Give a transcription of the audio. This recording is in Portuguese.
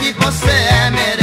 que você é merecido.